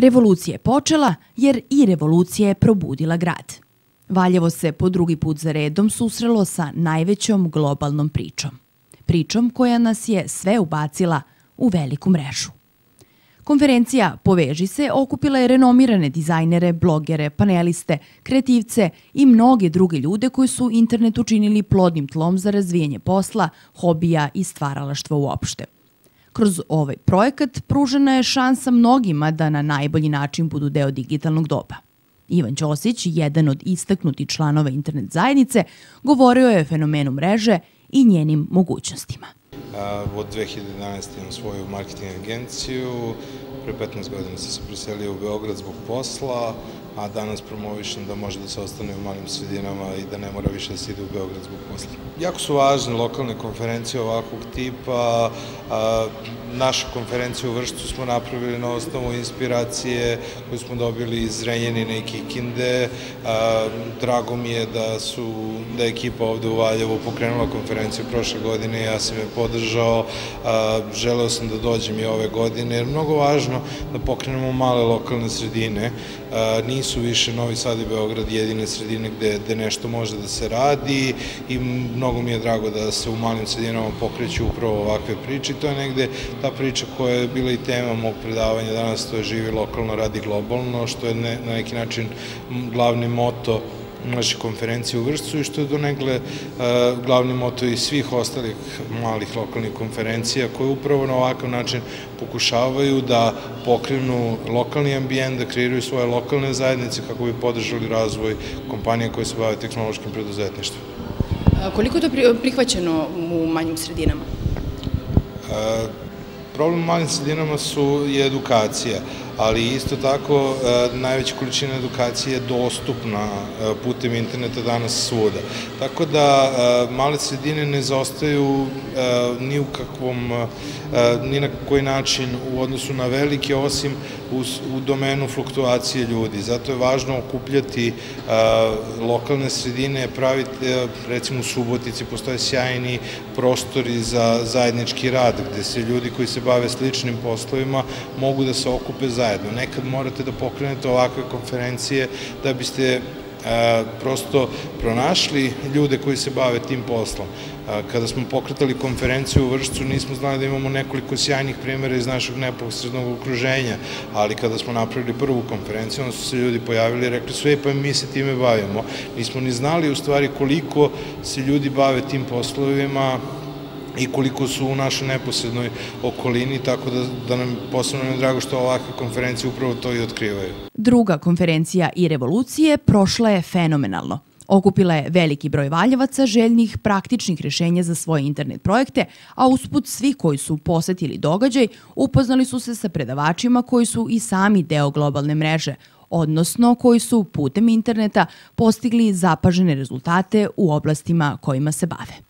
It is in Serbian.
Revolucija je počela jer i revolucija je probudila grad. Valjevo se po drugi put za redom susrelo sa najvećom globalnom pričom. Pričom koja nas je sve ubacila u veliku mrežu. Konferencija Poveži se okupila je renomirane dizajnere, blogere, paneliste, kreativce i mnoge druge ljude koji su internet učinili plodnim tlom za razvijanje posla, hobija i stvaralaštva uopšte – Kroz ovaj projekat pružena je šansa mnogima da na najbolji način budu deo digitalnog doba. Ivan Ćosić, jedan od istaknutih članova internet zajednice, govorio je o fenomenu mreže i njenim mogućnostima. Od 2011. imam svoju marketing agenciju, pre 15 godina sam se preselio u Beograd zbog posla, a danas promovišem da može da se ostane u malim sredinama i da ne mora više da se ide u Beograd zbog posla. Jako su važne lokalne konferencije ovakvog tipa, našu konferenciju u Vršcu smo napravili na osnovu inspiracije koju smo dobili iz Renjanine i Kikinde. Drago mi je da su, da je ekipa ovde u Valjevu pokrenula konferenciju prošle godine, ja sam je podržao, želeo sam da dođem i ove godine, jer mnogo važno da pokrenemo male lokalne sredine, a, nisu više Novi Sad i Beograd jedine sredine gde, gde nešto može da se radi i mnogo mi je drago da se u malim sredinama pokreću upravo ovakve priče. I to je negde ta priča koja je bila i tema mog predavanja danas, to je živi lokalno, radi globalno, što je ne, na neki način glavni moto naše konferencije u Vršcu i što je donegle uh, glavni moto i svih ostalih malih lokalnih konferencija koje upravo na ovakav način pokušavaju da pokrenu lokalni ambijent, da kreiraju svoje lokalne zajednice kako bi podržali razvoj kompanije koje se bave tehnološkim preduzetništvom. Koliko je to prihvaćeno u manjim sredinama? Uh, problem u malim sredinama su i edukacija, ali isto tako e, najveća količina edukacije je dostupna e, putem interneta danas svuda. Tako da e, male sredine ne zaostaju ni u kakvom, ni na koji način u odnosu na velike, osim u, domenu fluktuacije ljudi. Zato je važno okupljati lokalne sredine, praviti, recimo u Subotici postoje sjajni prostori za zajednički rad, gde se ljudi koji se bave sličnim poslovima mogu da se okupe zajedno. Nekad morate da pokrenete ovakve konferencije da biste e, prosto pronašli ljude koji se bave tim poslom. E, kada smo pokretali konferenciju u Vršcu, nismo znali da imamo nekoliko sjajnih primjera iz našeg neposrednog okruženja, ali kada smo napravili prvu konferenciju, onda su se ljudi pojavili i rekli sve, pa mi se time bavimo. Nismo ni znali u stvari koliko se ljudi bave tim poslovima, i koliko su u našoj neposrednoj okolini, tako da, da nam posebno je drago što ovakve konferencije upravo to i otkrivaju. Druga konferencija i revolucije prošla je fenomenalno. Okupila je veliki broj valjevaca željnih praktičnih rešenja za svoje internet projekte, a usput svi koji su posetili događaj upoznali su se sa predavačima koji su i sami deo globalne mreže, odnosno koji su putem interneta postigli zapažene rezultate u oblastima kojima se bave.